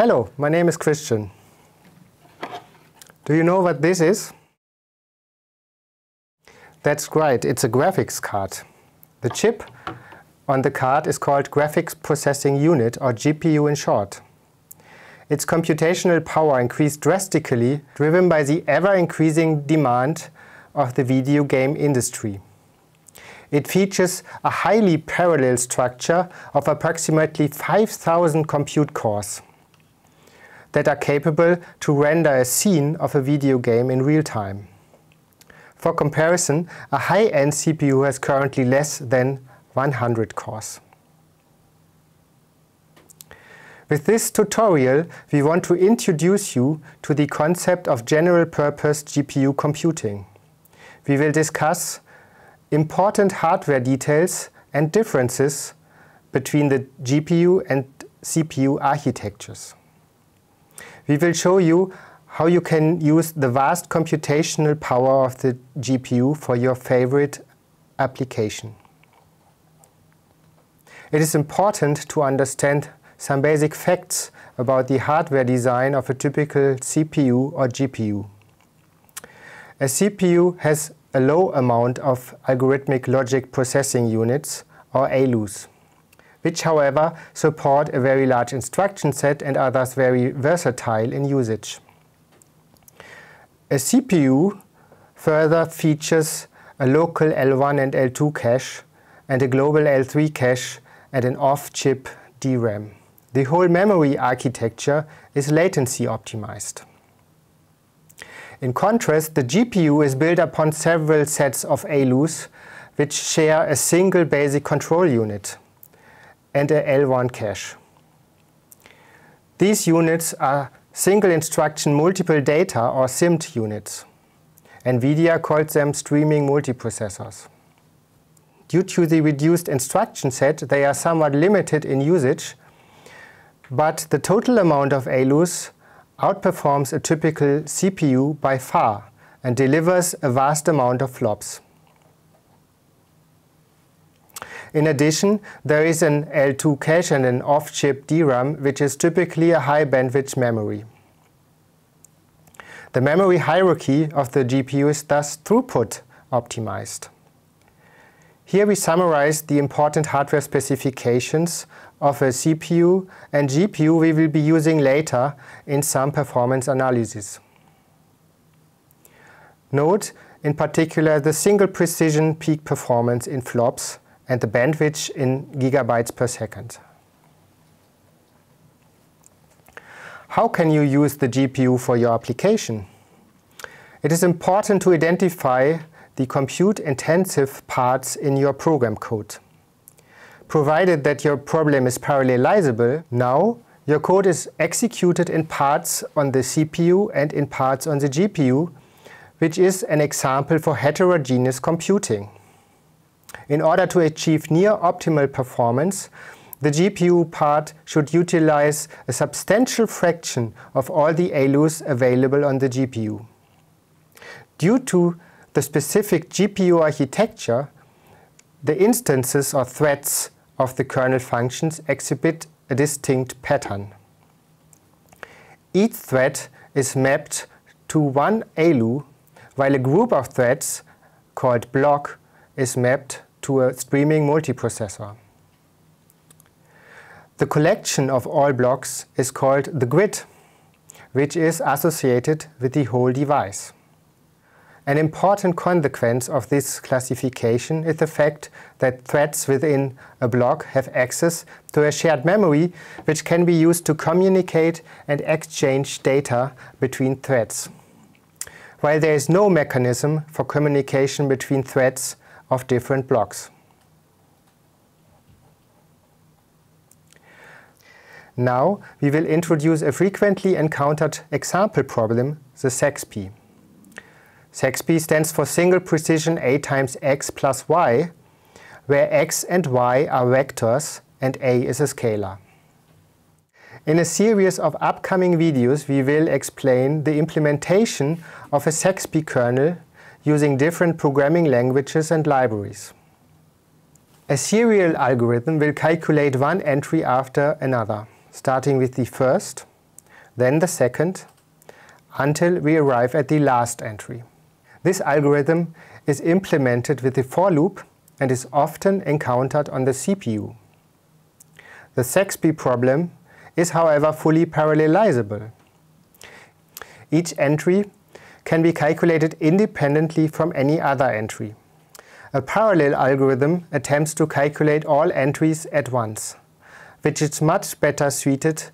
Hello, my name is Christian. Do you know what this is? That's right, it's a graphics card. The chip on the card is called Graphics Processing Unit, or GPU in short. Its computational power increased drastically, driven by the ever-increasing demand of the video game industry. It features a highly parallel structure of approximately 5,000 compute cores that are capable to render a scene of a video game in real time. For comparison, a high-end CPU has currently less than 100 cores. With this tutorial, we want to introduce you to the concept of general-purpose GPU computing. We will discuss important hardware details and differences between the GPU and CPU architectures. We will show you how you can use the vast computational power of the GPU for your favorite application. It is important to understand some basic facts about the hardware design of a typical CPU or GPU. A CPU has a low amount of algorithmic logic processing units, or ALUs which however support a very large instruction set and are thus very versatile in usage. A CPU further features a local L1 and L2 cache and a global L3 cache and an off-chip DRAM. The whole memory architecture is latency optimized. In contrast, the GPU is built upon several sets of ALUs which share a single basic control unit and a L1 cache. These units are single instruction multiple data or SIMD units. NVIDIA calls them streaming multiprocessors. Due to the reduced instruction set, they are somewhat limited in usage, but the total amount of ALUs outperforms a typical CPU by far and delivers a vast amount of flops. In addition, there is an L2 cache and an off-chip DRAM, which is typically a high bandwidth memory. The memory hierarchy of the GPU is thus throughput optimized. Here we summarize the important hardware specifications of a CPU and GPU we will be using later in some performance analysis. Note in particular the single precision peak performance in flops and the bandwidth in gigabytes per second. How can you use the GPU for your application? It is important to identify the compute-intensive parts in your program code. Provided that your problem is parallelizable, now your code is executed in parts on the CPU and in parts on the GPU, which is an example for heterogeneous computing. In order to achieve near optimal performance, the GPU part should utilize a substantial fraction of all the ALUs available on the GPU. Due to the specific GPU architecture, the instances or threads of the kernel functions exhibit a distinct pattern. Each thread is mapped to one ALU, while a group of threads, called block, is mapped to a streaming multiprocessor. The collection of all blocks is called the grid, which is associated with the whole device. An important consequence of this classification is the fact that threads within a block have access to a shared memory which can be used to communicate and exchange data between threads. While there is no mechanism for communication between threads of different blocks. Now we will introduce a frequently encountered example problem, the SAXPY. SAXPY stands for single precision A times x plus y, where x and y are vectors and a is a scalar. In a series of upcoming videos, we will explain the implementation of a SAXPY kernel using different programming languages and libraries. A serial algorithm will calculate one entry after another, starting with the first, then the second, until we arrive at the last entry. This algorithm is implemented with the for loop and is often encountered on the CPU. The SAXPY problem is however fully parallelizable. Each entry can be calculated independently from any other entry. A parallel algorithm attempts to calculate all entries at once, which is much better suited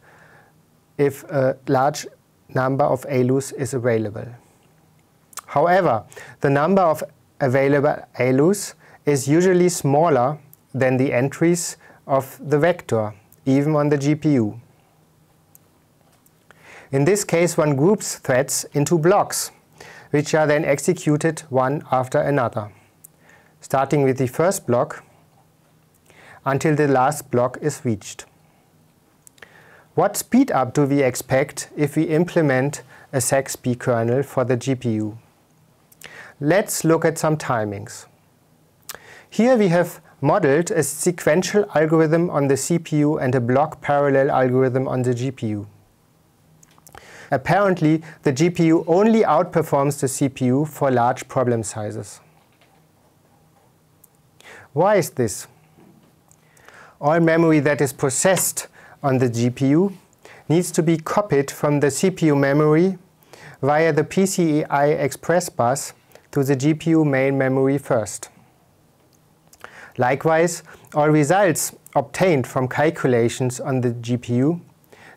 if a large number of ALUs is available. However, the number of available ALUs is usually smaller than the entries of the vector, even on the GPU. In this case, one groups threads into blocks, which are then executed one after another, starting with the first block until the last block is reached. What speedup do we expect if we implement a SAXPY kernel for the GPU? Let's look at some timings. Here we have modeled a sequential algorithm on the CPU and a block parallel algorithm on the GPU. Apparently, the GPU only outperforms the CPU for large problem sizes. Why is this? All memory that is processed on the GPU needs to be copied from the CPU memory via the PCI Express bus to the GPU main memory first. Likewise, all results obtained from calculations on the GPU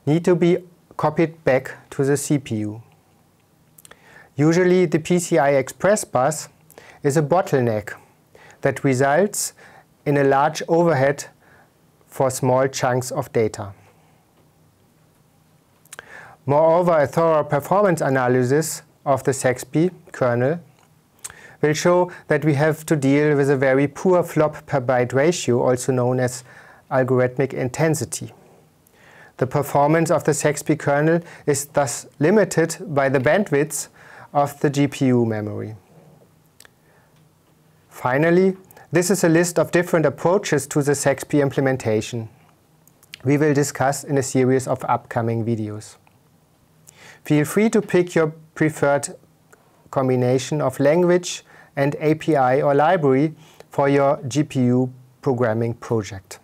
need to be copied back to the CPU. Usually the PCI Express bus is a bottleneck that results in a large overhead for small chunks of data. Moreover, a thorough performance analysis of the SAXPY kernel will show that we have to deal with a very poor flop per byte ratio, also known as algorithmic intensity. The performance of the SAXPY kernel is thus limited by the bandwidth of the GPU memory. Finally, this is a list of different approaches to the SAXPY implementation. We will discuss in a series of upcoming videos. Feel free to pick your preferred combination of language and API or library for your GPU programming project.